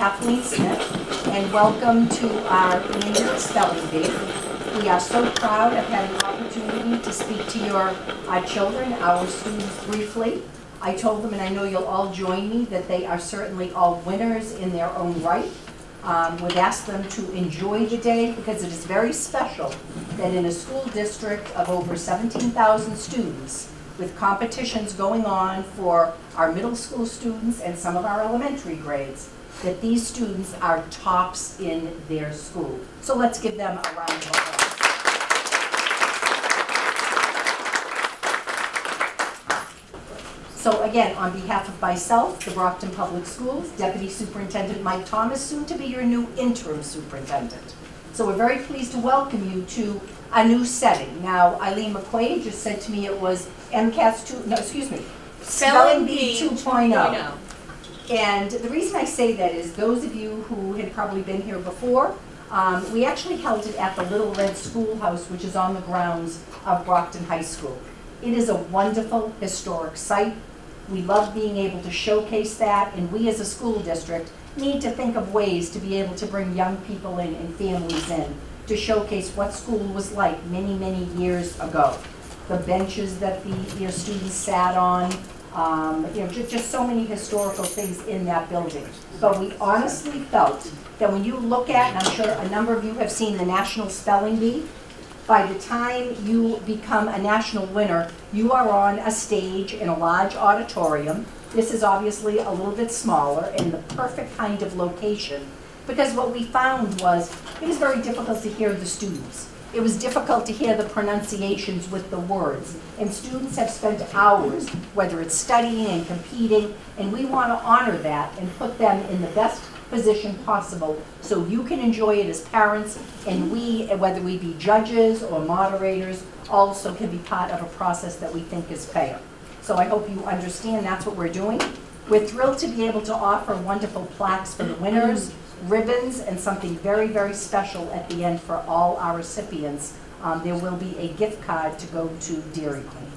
Kathleen Smith, and welcome to our annual spelling bee. We are so proud of having the opportunity to speak to your uh, children, our students briefly. I told them, and I know you'll all join me, that they are certainly all winners in their own right. Um, We've asked them to enjoy the day because it is very special that in a school district of over 17,000 students, with competitions going on for our middle school students and some of our elementary grades, that these students are tops in their school. So let's give them a round of applause. So again, on behalf of myself, the Brockton Public Schools, Deputy Superintendent Mike Thomas, soon to be your new interim superintendent. So we're very pleased to welcome you to a new setting. Now, Eileen McQuaid just said to me it was MCAS 2, no, excuse me, Spelling Bee 2.0. And the reason I say that is those of you who had probably been here before, um, we actually held it at the Little Red Schoolhouse, which is on the grounds of Brockton High School. It is a wonderful historic site. We love being able to showcase that, and we as a school district need to think of ways to be able to bring young people in and families in to showcase what school was like many, many years ago. The benches that the you know, students sat on, um, you know, just, just so many historical things in that building. But we honestly felt that when you look at, and I'm sure a number of you have seen the National Spelling Bee, by the time you become a national winner, you are on a stage in a large auditorium. This is obviously a little bit smaller and the perfect kind of location because what we found was it was very difficult to hear the students. It was difficult to hear the pronunciations with the words. And students have spent hours, whether it's studying and competing, and we want to honor that and put them in the best position possible so you can enjoy it as parents and we, whether we be judges or moderators, also can be part of a process that we think is fair. So I hope you understand that's what we're doing. We're thrilled to be able to offer wonderful plaques for the winners, ribbons, and something very, very special at the end for all our recipients. Um, there will be a gift card to go to Dairy Queen.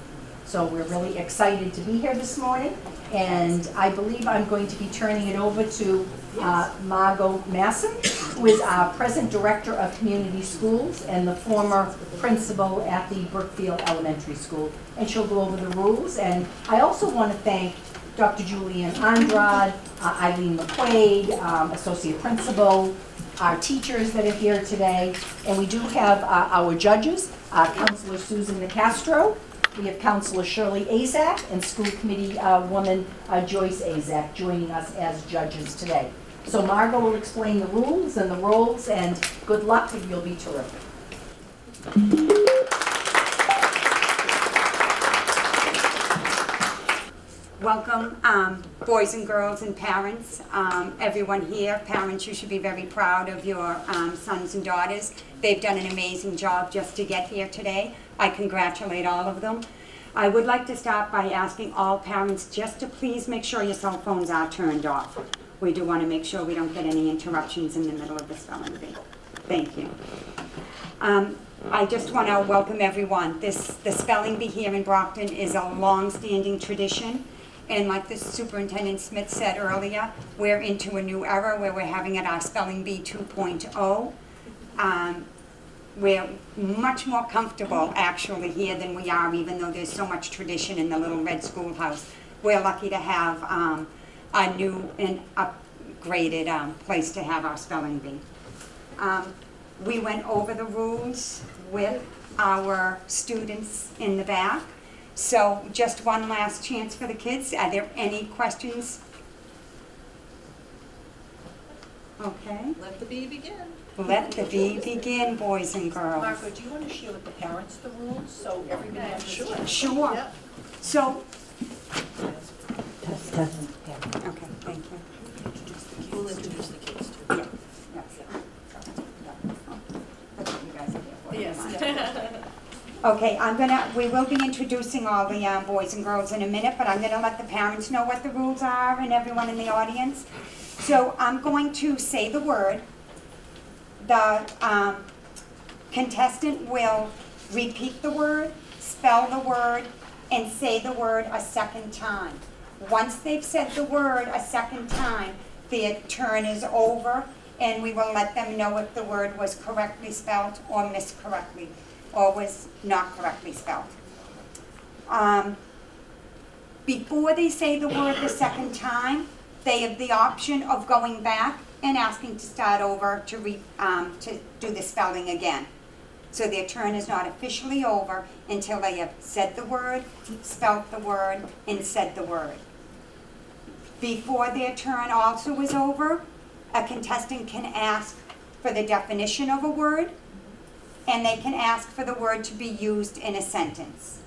So we're really excited to be here this morning, and I believe I'm going to be turning it over to uh, Margot Masson, who is our present Director of Community Schools and the former principal at the Brookfield Elementary School. And she'll go over the rules. And I also want to thank Dr. Julian Andrade, uh, Eileen McQuaid, um, Associate Principal, our teachers that are here today. And we do have uh, our judges, uh, Councilor Susan Nicastro, we have Councilor Shirley Asack and School Committee uh, woman uh, Joyce Asack joining us as judges today. So Margot will explain the rules and the roles, and good luck, and you'll be terrific. Welcome, um, boys and girls and parents, um, everyone here. Parents, you should be very proud of your um, sons and daughters. They've done an amazing job just to get here today. I congratulate all of them. I would like to start by asking all parents just to please make sure your cell phones are turned off. We do want to make sure we don't get any interruptions in the middle of the spelling bee. Thank you. Um, I just want to welcome everyone. This the spelling bee here in Brockton is a long-standing tradition. And like the Superintendent Smith said earlier, we're into a new era where we're having it our Spelling Bee 2.0. Um, we're much more comfortable actually here than we are, even though there's so much tradition in the Little Red Schoolhouse. We're lucky to have um, a new and upgraded um, place to have our spelling bee. Um, we went over the rules with our students in the back. So just one last chance for the kids. Are there any questions? Okay. Let the bee begin. Let the bee begin, boys and girls. Marco, do you want to share with the parents the rules, so everybody understands? Sure. Yep. So, Test, test. okay, thank you. We'll introduce the kids too. Yeah, that's it. That's what you guys are here for. Yes. Okay, I'm gonna, we will be introducing all the um, boys and girls in a minute, but I'm gonna let the parents know what the rules are and everyone in the audience. So I'm going to say the word. The um, contestant will repeat the word, spell the word, and say the word a second time. Once they've said the word a second time, their turn is over, and we will let them know if the word was correctly spelled or miscorrectly, or was not correctly spelled. Um, before they say the word the second time, they have the option of going back and asking to start over to re, um, to do the spelling again. So their turn is not officially over until they have said the word, spelt the word, and said the word. Before their turn also is over, a contestant can ask for the definition of a word, and they can ask for the word to be used in a sentence.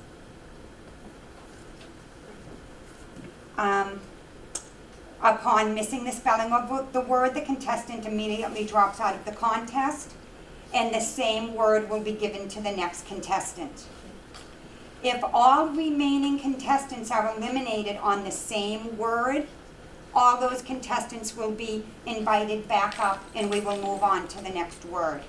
Um, upon missing the spelling of the word, the contestant immediately drops out of the contest, and the same word will be given to the next contestant. If all remaining contestants are eliminated on the same word, all those contestants will be invited back up and we will move on to the next word.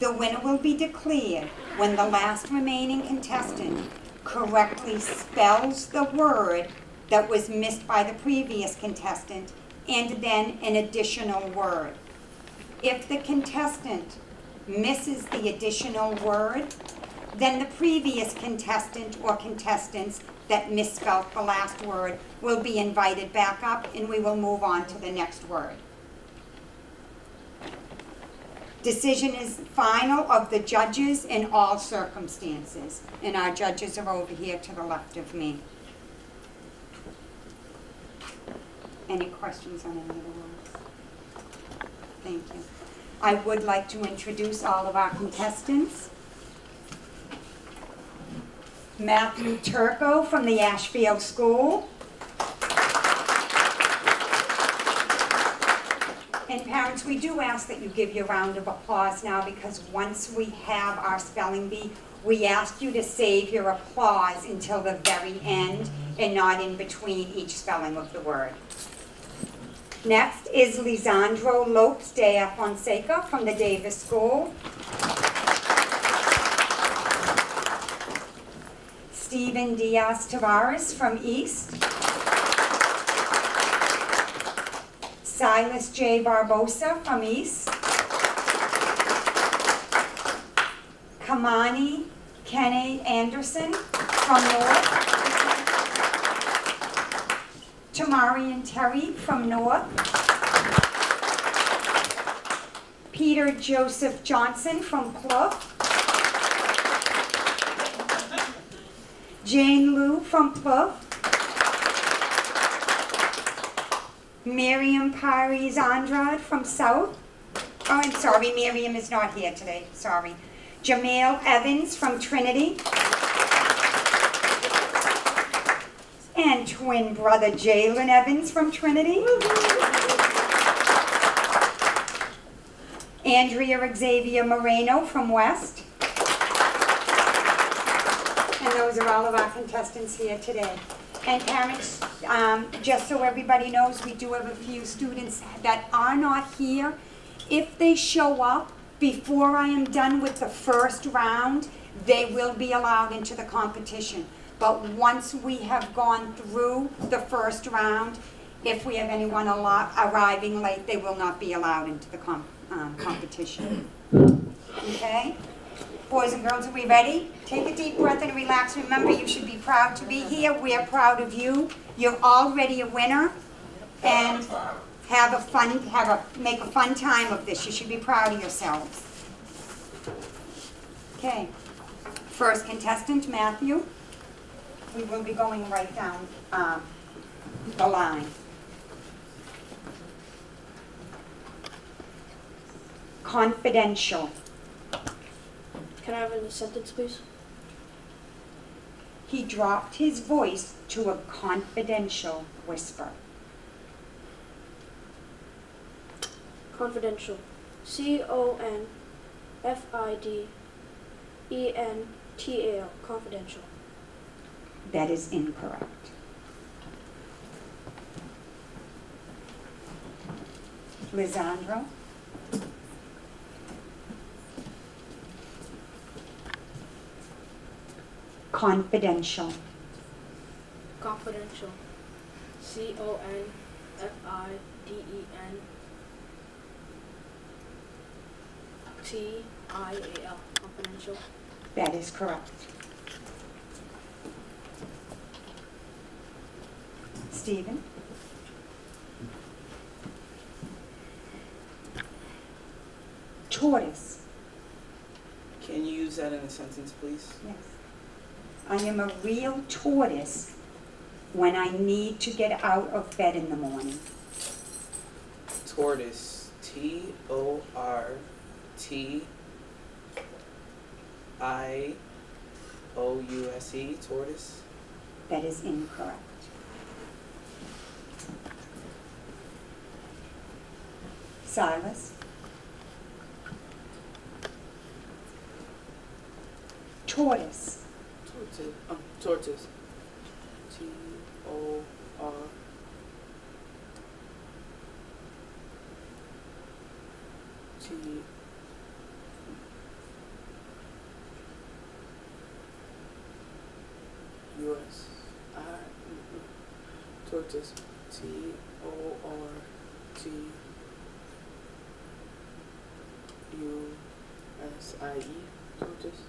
The winner will be declared when the last remaining contestant correctly spells the word that was missed by the previous contestant and then an additional word. If the contestant misses the additional word, then the previous contestant or contestants that misspelled the last word will be invited back up and we will move on to the next word. Decision is final of the judges in all circumstances. And our judges are over here to the left of me. Any questions on any of the words? Thank you. I would like to introduce all of our contestants. Matthew Turco from the Ashfield School. And parents, we do ask that you give your round of applause now because once we have our spelling bee, we ask you to save your applause until the very end and not in between each spelling of the word. Next is Lisandro Lopes de Fonseca from the Davis School. Stephen Diaz Tavares from East. Silas J. Barbosa from East. Kamani Kenny Anderson from North. Tamari and Terry from North. Peter Joseph Johnson from Plouffe. Jane Lou from Plouffe. Miriam Paris Andrade from South. Oh, I'm sorry, Miriam is not here today, sorry. Jamel Evans from Trinity. And twin brother Jalen Evans from Trinity. Andrea Xavier Moreno from West. And those are all of our contestants here today. And parents, um, just so everybody knows, we do have a few students that are not here. If they show up before I am done with the first round, they will be allowed into the competition. But once we have gone through the first round, if we have anyone arriving late, they will not be allowed into the com- um, competition. Okay? Boys and girls, are we ready? Take a deep breath and relax. Remember, you should be proud to be here. We're proud of you. You're already a winner. And have a fun, have a, make a fun time of this. You should be proud of yourselves. Okay. First contestant, Matthew. We will be going right down um, the line. Confidential. Can I have a sentence, please? He dropped his voice to a confidential whisper. Confidential. C O N F I D E N T A L. Confidential. That is incorrect. Lisandro? Confidential. Confidential. confidential. C O N F I D E N T I A L. Confidential. That is correct. Stephen? Tortoise. Can you use that in a sentence, please? Yes. I am a real tortoise when I need to get out of bed in the morning. Tortoise. T O R T I O U S E. Tortoise. That is incorrect. Silas? Tortoise. Um, tortoise. T O R. T. U S I. Tortoise. T O R T U S I E. Tortoise.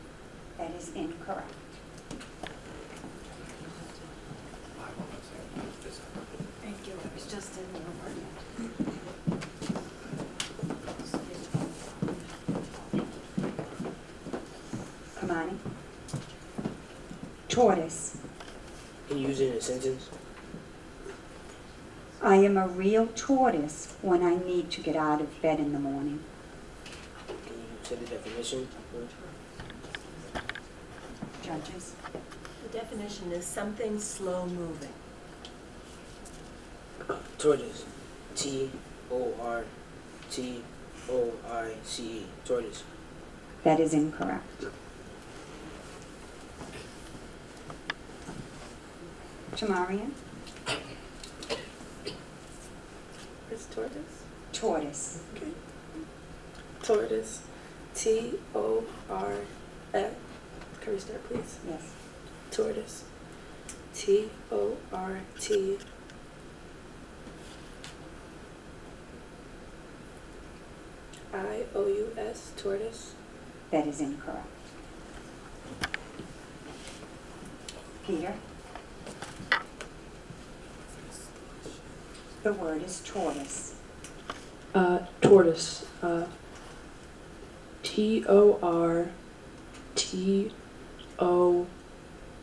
That is incorrect. Thank you, I was just in the Kamani? Tortoise. Can you use it in a sentence? I am a real tortoise when I need to get out of bed in the morning. Can you say the definition? Judges? The definition is something slow moving. Tortoise. T O R T O I C E. Tortoise. That is incorrect. Tamarian? It's tortoise. Tortoise. Okay. Tortoise. T O R S. Can we start, please? Yes. Tortoise. T O R T. I O U S. Tortoise. That is incorrect. Peter? The word is tortoise. Uh, tortoise. Uh, T O R T O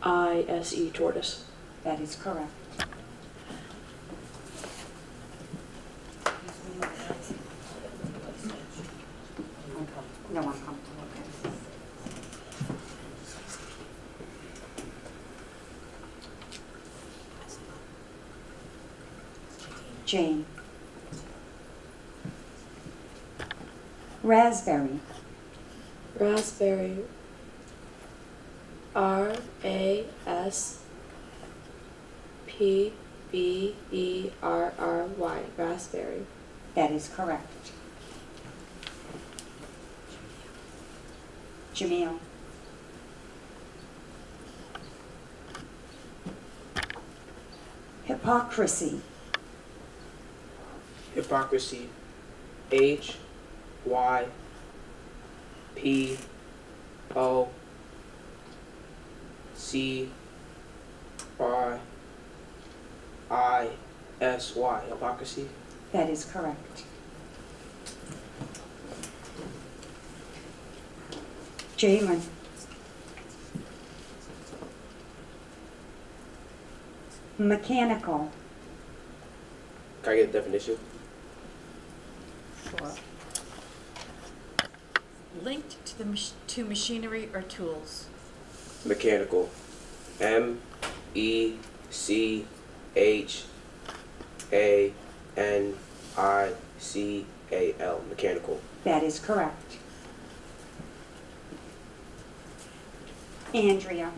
I S E. Tortoise. That is correct. No, I'm comfortable, okay. Jane. Raspberry. Raspberry. R A S P B E R R Y. Raspberry. That is correct. Jamil. Hypocrisy. Hypocrisy. H Y P O C R I S Y. Hypocrisy. That is correct. Jalen. Mechanical. Can I get a definition? Sure. Linked to the, mach- to machinery or tools. Mechanical. M E C H A N I C A L. Mechanical. That is correct. Andrea.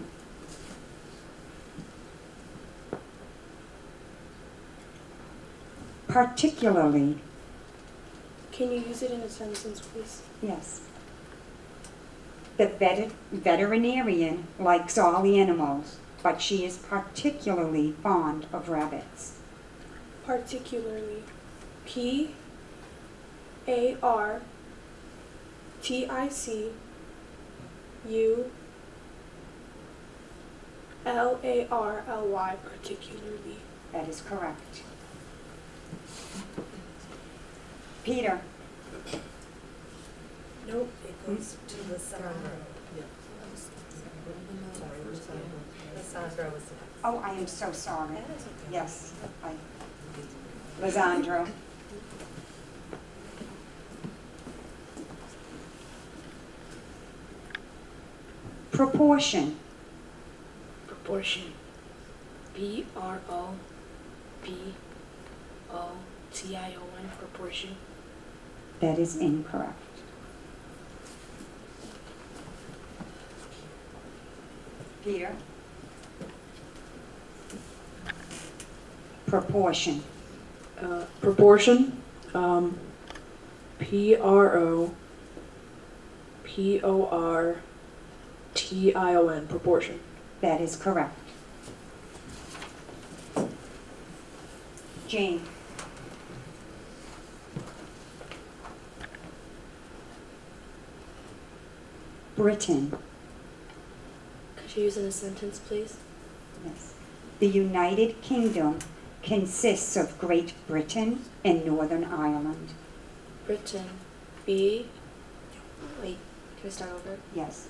Particularly, Can you use it in a sentence, please? yes. The vet- veterinarian likes all the animals, but she is particularly fond of rabbits. particularly P A R T I C U L A R L Y particularly. That is correct. Peter, Nope, goes to Lissandra. Lissandra was next. oh, I am so sorry. Yes, I, Lisandro. Proportion, Proportion. B R O B O T I O N. Proportion. that is incorrect. Proportion, Uh, proportion. Um, P R O P O R T I O N. Proportion. that is correct. Jane? Britain. Use in a sentence, please? Yes. The United Kingdom consists of Great Britain and Northern Ireland. Britain. B. Wait, can we start over? Yes.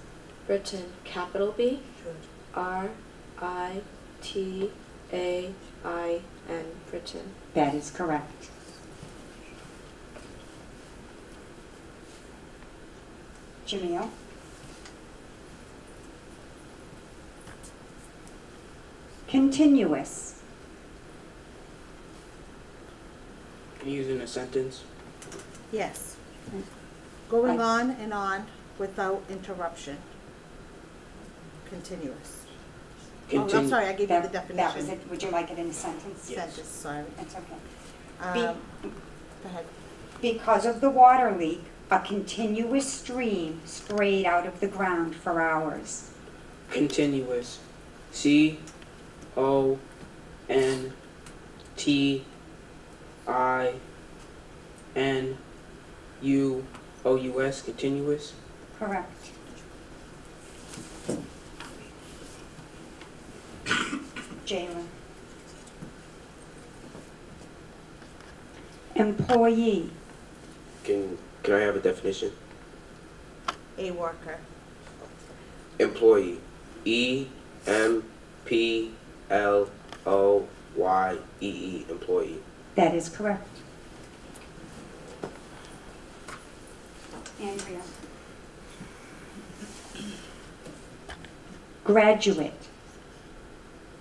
Britain, capital B. Sure. R I T A I N. Britain. That is correct. Jamil? Continuous. Can you use it in a sentence? Yes. Going on and on without interruption. Continuous. Oh, I'm sorry, I gave you the That- That was definition. it. Would you like it in a sentence? Yes. Sentence, sorry. That's okay. Um, Be- Go ahead. Because of the water leak, a continuous stream sprayed out of the ground for hours. Continuous. C O N T I N U O U S. Continuous. Correct. Jalen. Employee, Can can I have a definition? A worker. Employee. E M P L O Y E E. Employee. that is correct. Andrea. Graduate,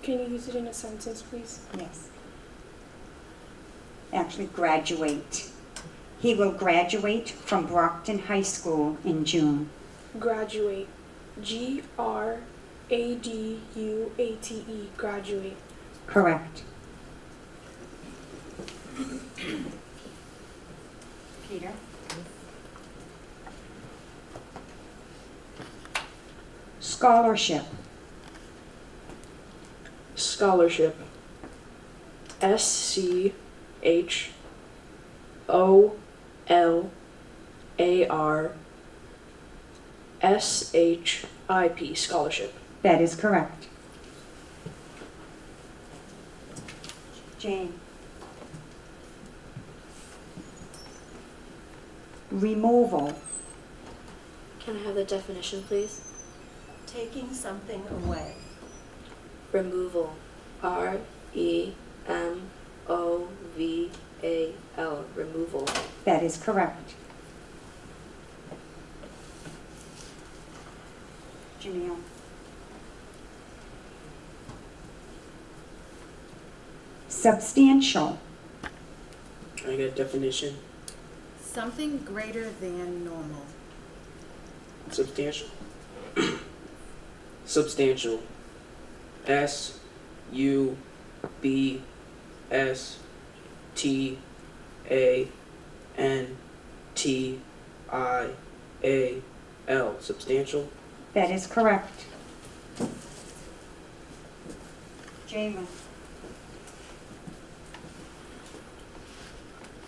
Can you use it in a sentence, please? yes. Actually, graduate. He will graduate from Brockton High School in June. Graduate. G R A D U A T E. Graduate. Correct. Peter? Scholarship, Scholarship. S C H O L A R S H I P. Scholarship. That is correct. Jane? Removal, Can I have the definition, please? Taking something away. Removal. R E M O V A L. Removal. that is correct. Jamil? Substantial, I got a definition? Something greater than normal. Substantial. Substantial. S U B S T A N T I A L. Substantial. that is correct. Jalen.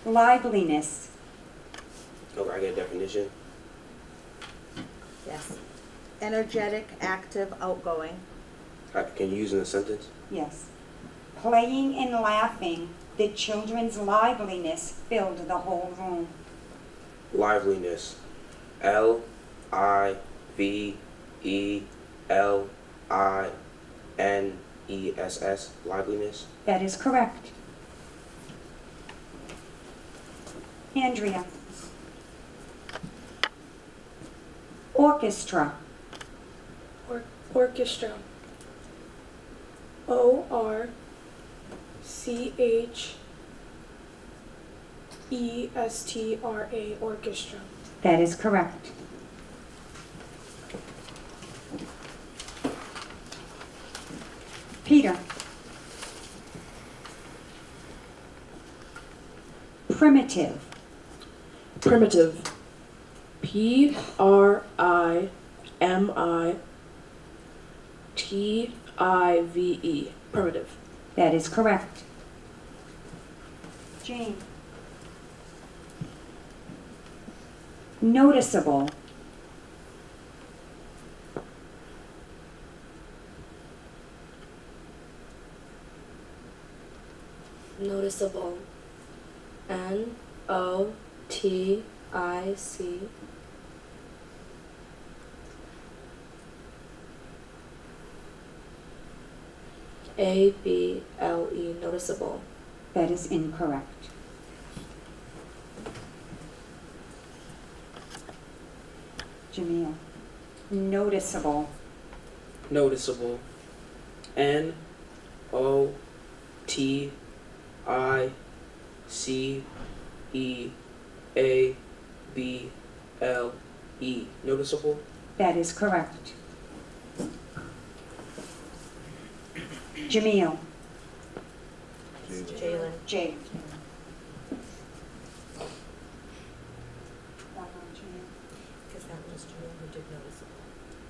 Liveliness. Okay, I get a definition. Yes. Energetic, active, outgoing. Can you use in a sentence? Yes. Playing and laughing, the children's liveliness filled the whole room. Liveliness. L I V E L I N E S S. Liveliness. That is correct. Andrea. Orchestra. Or- orchestra. O R C H E S T R A. Orchestra. That is correct. Peter. Primitive. Primitive. P R I M I T I V E. Primitive. That is correct. Jane. Noticeable. Noticeable. N O T I C A B L E. Noticeable. That is incorrect. Jamia. Noticeable. Noticeable. N O T I C E A B L E. Noticeable. That is correct. Jamil. Jalen. Jay. Because that was Jalen who did notice.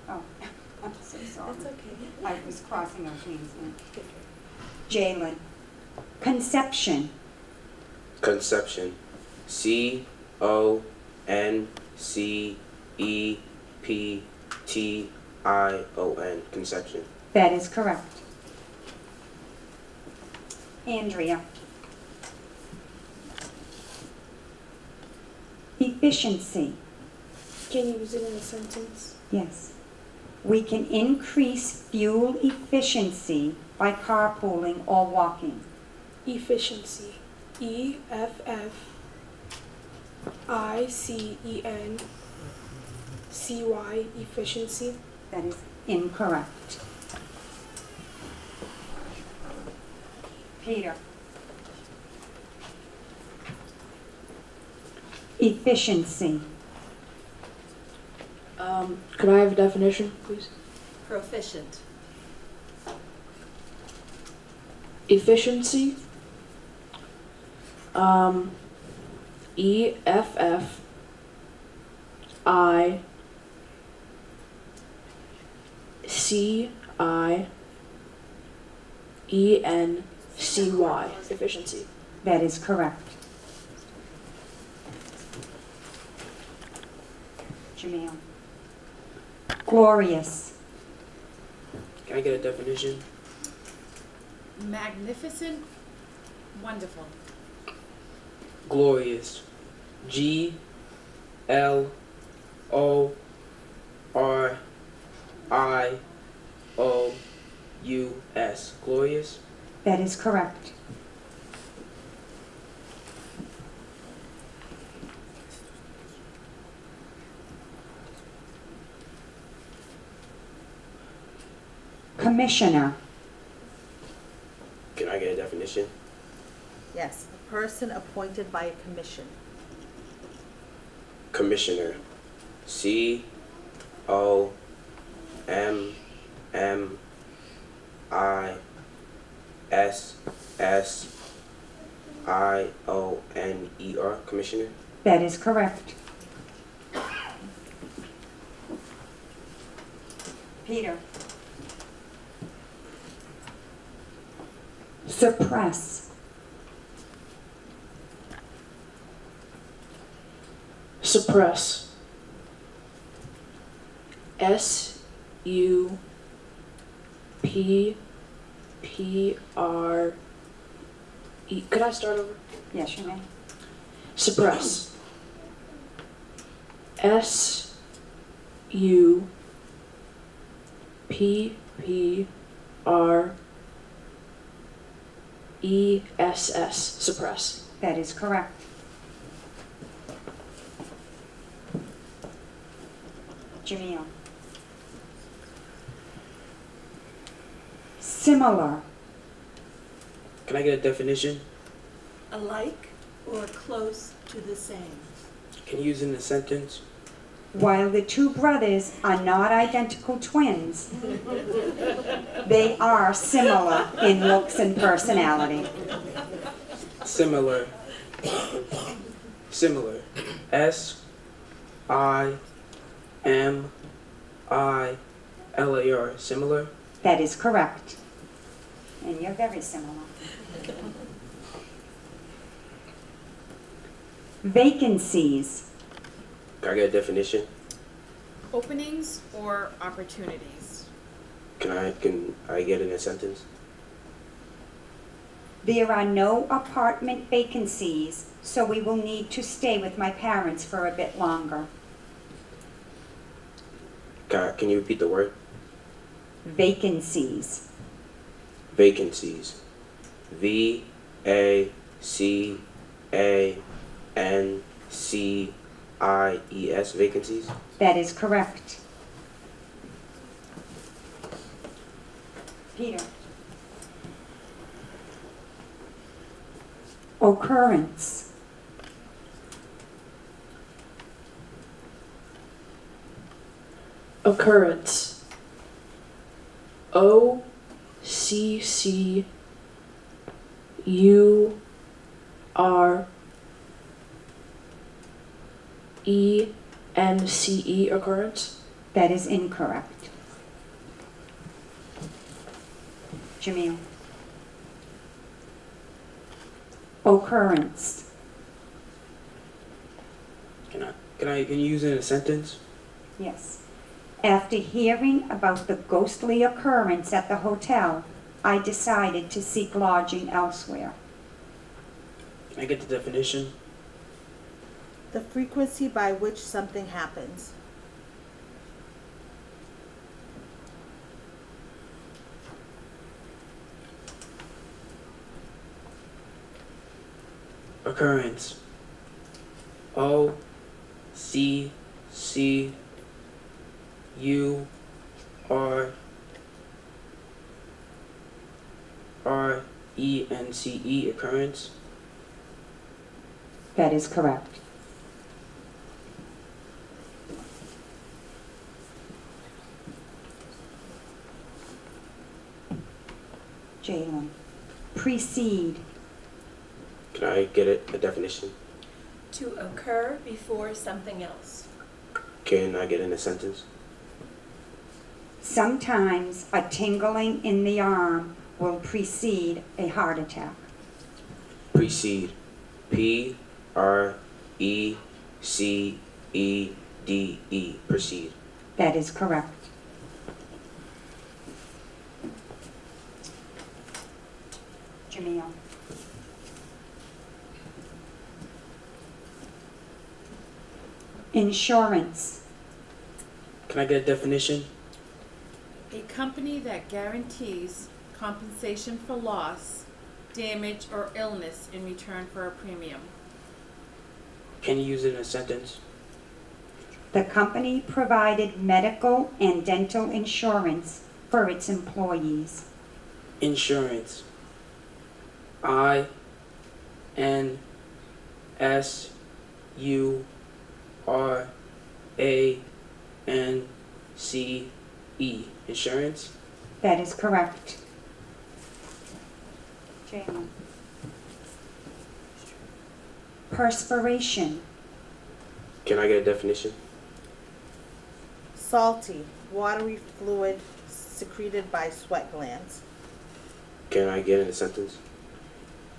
Oh, I'm so sorry. That's okay. I was crossing out names. Jalen. Conception. Conception. C O N C E P T I O N. Conception. That is correct. Andrea. Efficiency. Can you use it in a sentence? Yes. We can increase fuel efficiency by carpooling or walking. Efficiency. E F F I C E N C Y. Efficiency. That is incorrect. Peter. Efficiency. Um, could I have a definition, please? Proficient. Efficiency. Um, E F F I C I E N C Y. Efficiency. That is correct. Jamil. Glorious. Can I get a definition? Magnificent, wonderful. Glorious. G L O R I O U S. Glorious. That is correct. Commissioner. Can I get a definition? Yes, a person appointed by a commission. Commissioner. C O M M I S S I O N E R. Commissioner. That is correct. Peter. Suppress. Suppress. S U P P R E. Could I start over? Yes, you may. Suppress. S U P P R E S S. Suppress. That is correct. Jamil. Similar. Can I get a definition? Alike or close to the same? Can you use it in a sentence? While the two brothers are not identical twins, they are similar in looks and personality. Similar. Similar. S I M I L A R. Similar. That is correct. And you're very similar. Vacancies. Can I get a definition? Openings or opportunities? Can I can I get it in a sentence? There are no apartment vacancies, so we will need to stay with my parents for a bit longer. Can, can you repeat the word? Vacancies. Vacancies. V A C A N C I E S. Vacancies. That is correct. Peter. Occurrence. Occurrence. O C C U R E N C E occurrence. That is incorrect. Jamil. Occurrence. Can I can I can you use it in a sentence? Yes. After hearing about the ghostly occurrence at the hotel, I decided to seek lodging elsewhere. I get the definition? The frequency by which something happens. Occurrence. O C C U R R E N C E occurrence. That is correct. Jalen. Precede. Can I get it a definition? To occur before something else. Can I get in a sentence? Sometimes a tingling in the arm will precede a heart attack. Precede. P R E C E D E. Proceed. That is correct. Jamil. Insurance. Can I get a definition? A company that guarantees compensation for loss, damage, or illness in return for a premium. Can you use it in a sentence? The company provided medical and dental insurance for its employees. Insurance. I N S U R A N C E. Insurance. That is correct. Jalen. Perspiration. Can I get a definition? Salty, watery fluid secreted by sweat glands. Can I get in a sentence?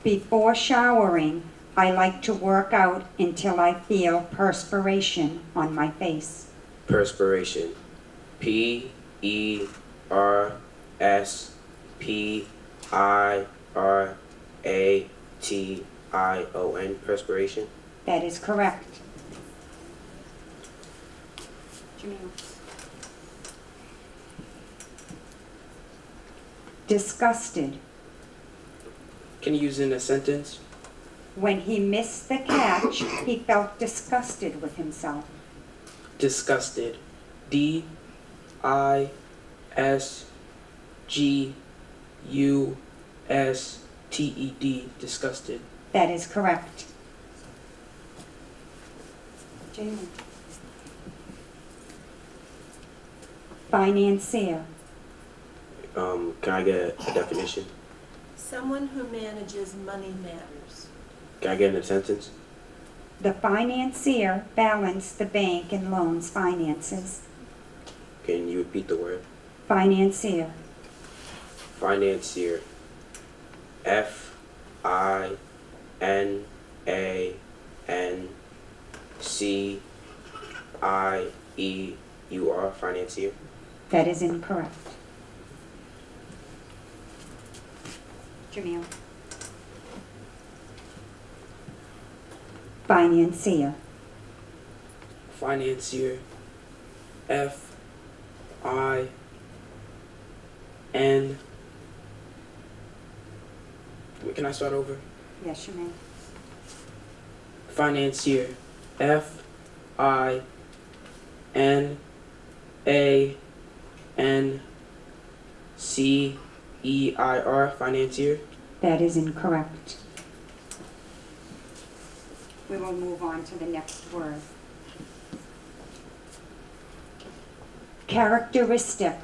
Before showering, I like to work out until I feel perspiration on my face. Perspiration. P E R S P I R A T I O N. Perspiration. That is correct. Disgusted. Can you use it in a sentence? When he missed the catch, he felt disgusted with himself. Disgusted. D I S G U S T E D. Disgusted. That is correct. Jamie. Financier. Um, can I get a definition? Someone who manages money matters. Can I get in a sentence? The financier balanced the bank and loans finances. Can you repeat the word? Financier. Financier. F I N A N C I E U R. Financier. That is incorrect. Jamil. Financier. Financier. F I N. Can I start over? Yes, you may. Financier. F I N A N C E I R. Financier. That is incorrect. We will move on to the next word. Characteristic.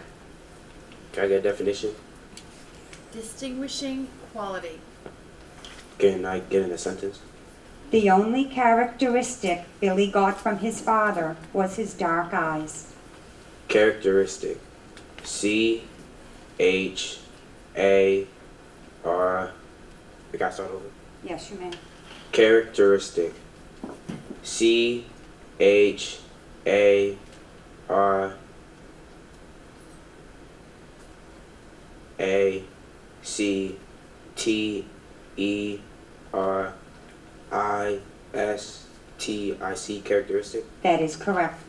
Can I get a definition? Distinguishing quality. Can I get in a sentence? The only characteristic Billy got from his father was his dark eyes. Characteristic. C H A R. I got to start over. Yes, you may. Characteristic. C H A R A C T E R I S T I C. Characteristic. That is correct.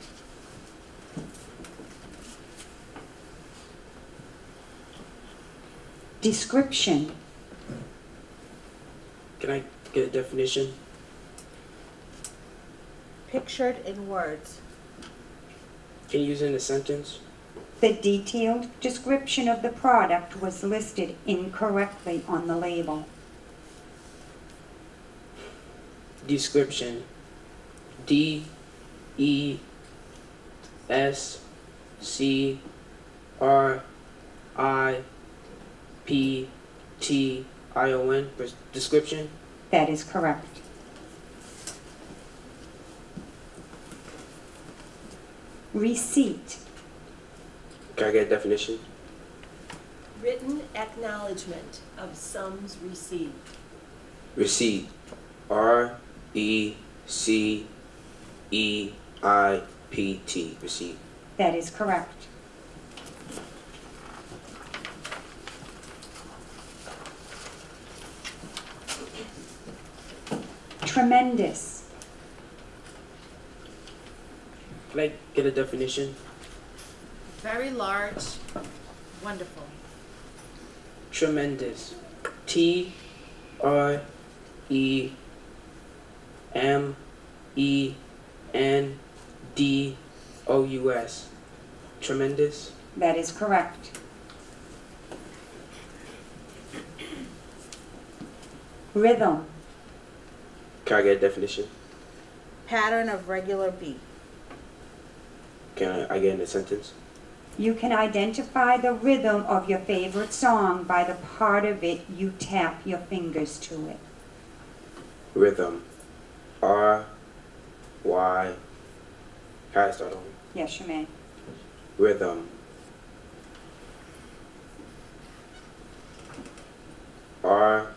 Description. Can I get a definition? Pictured in words. Can you use it in a sentence? The detailed description of the product was listed incorrectly on the label. Description. D E S C R I P T I O N. Description. That is correct. Receipt. Can I get a definition? Written acknowledgement of sums received. Receipt. R E C E I P T. Receipt. That is correct. Tremendous. Can I get a definition? Very large. Wonderful. Tremendous. T R E M E N D O U S. Tremendous. That is correct. Rhythm. Can I get a definition? Pattern of regular beat. Can I, I get in a sentence? You can identify the rhythm of your favorite song by the part of it you tap your fingers to it. Rhythm. R Y. Can I start over? Yes, you may. Rhythm. R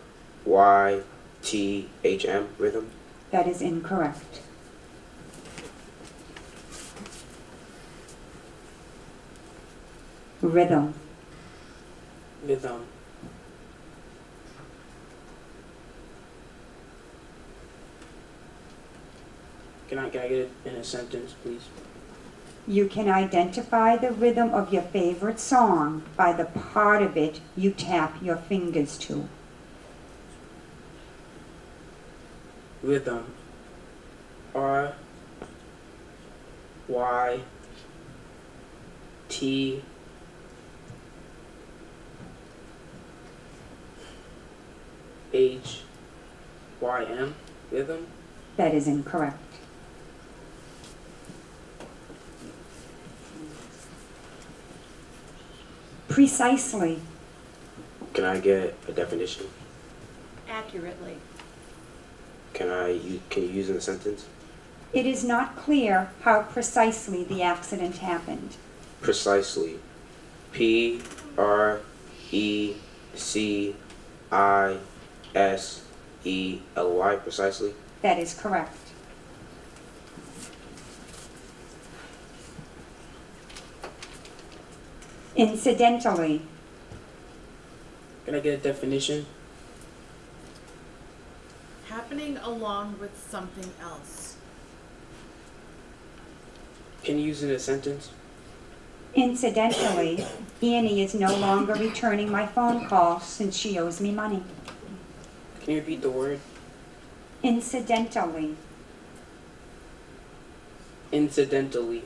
Y T H M rhythm. That is incorrect. Rhythm. Rhythm. Can I, can I get it in a sentence, please? You can identify the rhythm of your favorite song by the part of it you tap your fingers to. Rhythm. R Y T H Y M. Rhythm. That is incorrect. Precisely. Can I get a definition? Accurately. Can I you can you use in a sentence? It is not clear how precisely the accident happened. Precisely. P R E C I S E L Y precisely. That is correct. Incidentally, Can I get a definition? Happening along with something else. Can you use it in a sentence? incidentally, Annie is no longer returning my phone calls since she owes me money. Can you repeat the word? Incidentally, Incidentally.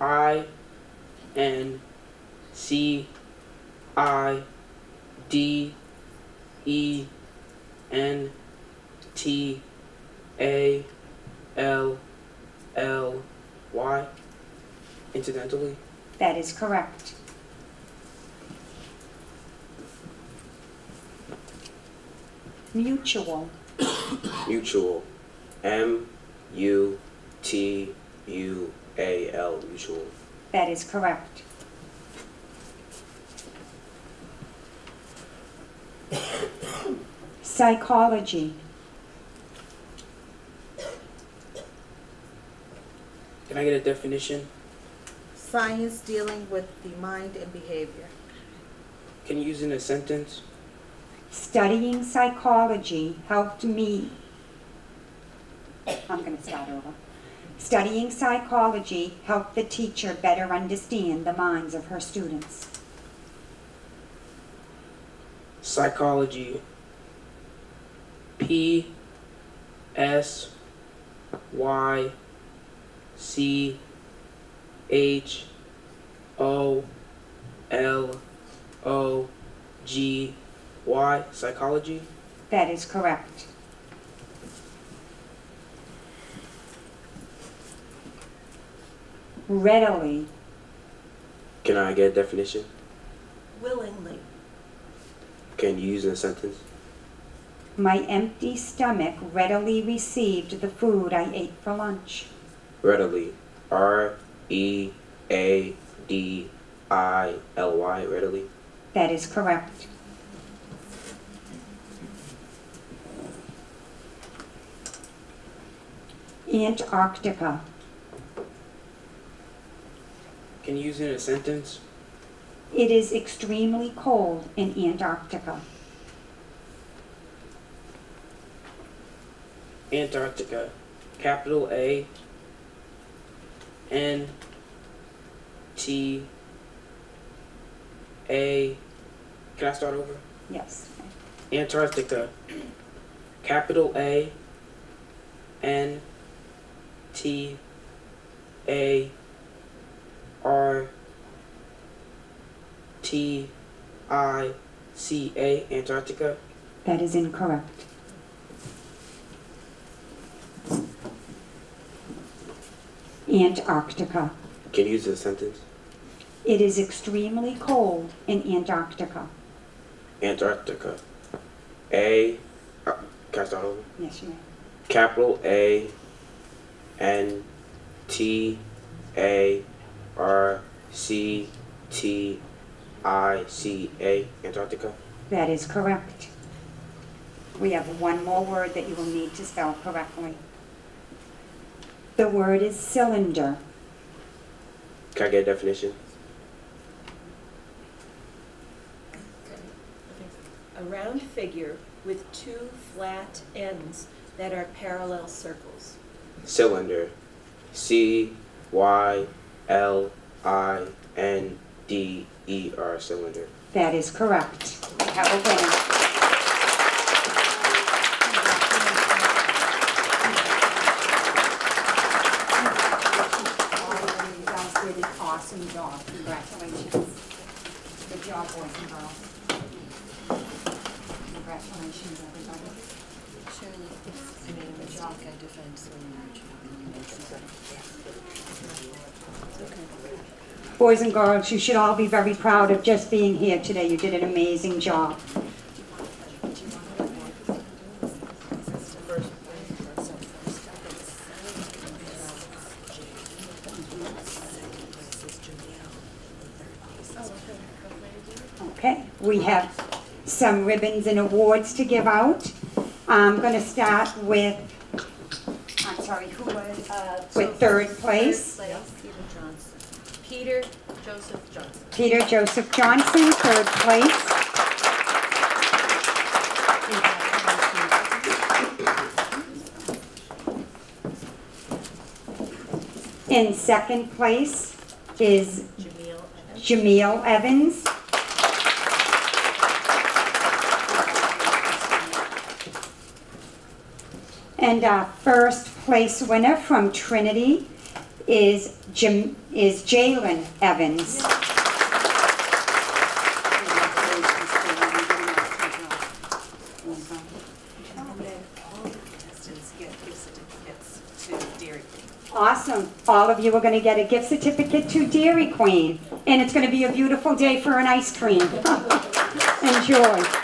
I N C I D E N T A L L Y. Incidentally. that is correct. Mutual, Mutual. M U T U A L. Mutual. that is correct. Psychology, Can I get a definition? Science dealing with the mind and behavior. Can you use it in a sentence? Studying psychology helped me. I'm going to start over. Studying psychology helped the teacher better understand the minds of her students. Psychology. P S Y C H O L O G Y. Psychology. That is correct. Readily, Can I get a definition? Willingly. Can you use in a sentence? my empty stomach readily received the food I ate for lunch. Readily. R E A D I L Y. Readily. That is correct. Antarctica, Can you use it in a sentence? it is extremely cold in Antarctica. Antarctica. Capital A N T A. Can I start over? Yes. Antarctica. Capital A N T A R T I C A. Antarctica. That is incorrect. Antarctica. Can you use a sentence? It is extremely cold in Antarctica. Antarctica. A. Uh, can I start over? Yes, you may. Capital A N T A R C T I C A. Antarctica. That is correct. We have one more word that you will need to spell correctly. The word is cylinder. Can I get a definition? A round figure with two flat ends that are parallel circles. Cylinder. C Y L I N D E R cylinder. That is correct. We have a winner. You guys did an awesome job. Congratulations. Good job, boys and girls. Congratulations, everybody. Boys and girls, you should all be very proud of just being here today. You did an amazing job. Okay, we have some ribbons and awards to give out. I'm going to start with, I'm sorry, who was, uh, with third place? Peter Johnson. Peter Joseph Johnson. Peter Joseph Johnson, third place. In second place is Jameel Evans. And our first place winner from Trinity is Jim, is Jalen Evans. Awesome. All of you are going to get a gift certificate to Dairy Queen. And it's going to be a beautiful day for an ice cream. Enjoy.